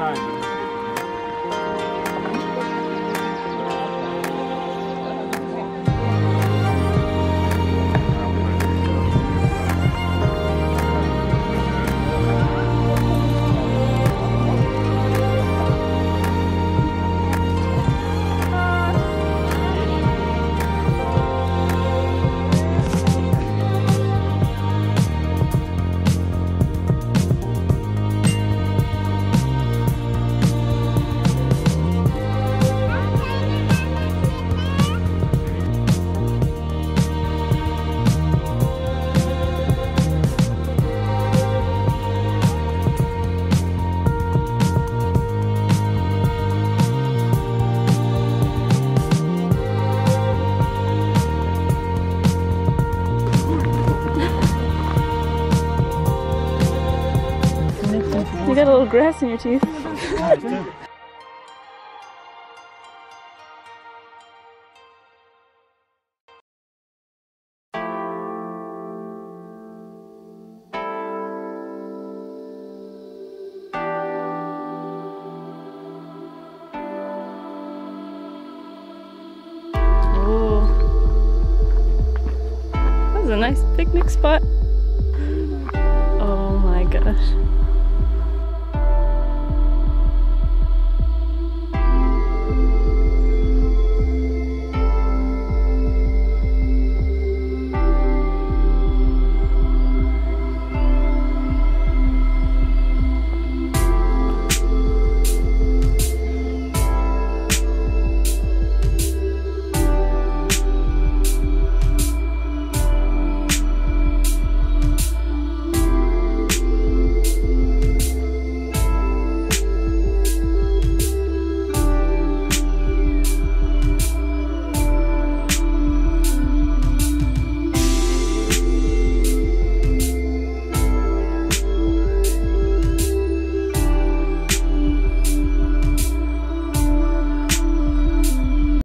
Nine. You got a little grass in your teeth. Oh. That a nice picnic spot. Oh my gosh.